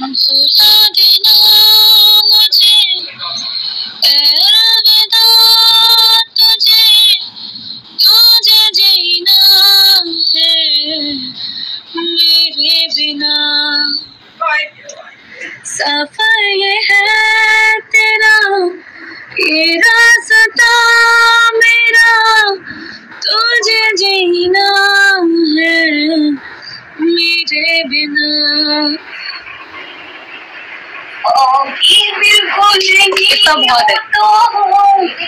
सफ़र ये है तेरा ये रास्ता मेरा तुझे जीना है। मेरे बिना बहुत है।